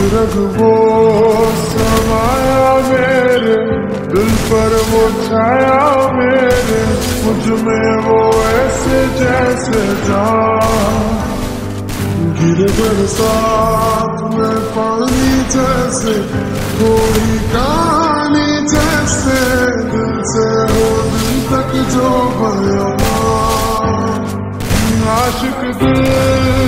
जब वो समाया मेरे, दिल पर वो छाया मेरे, मुझमें वो ऐसे जैसे जा गिर बरसात में पानी जैसे, कोई कहानी जैसे, दिल से हो दिल तक जो बया आशिक दिल